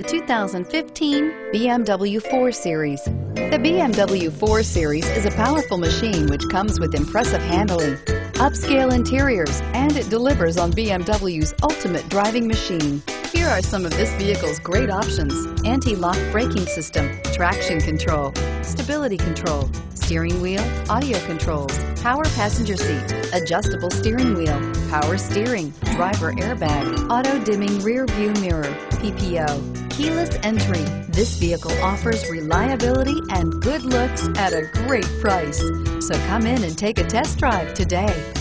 The 2015 BMW 4 Series. The BMW 4 Series is a powerful machine which comes with impressive handling, upscale interiors, and it delivers on BMW's ultimate driving machine. Here are some of this vehicle's great options. Anti-lock braking system, traction control, stability control, steering wheel, audio controls, power passenger seat, adjustable steering wheel, power steering, driver airbag, auto dimming rear view mirror, PPO, keyless entry. This vehicle offers reliability and good looks at a great price. So come in and take a test drive today.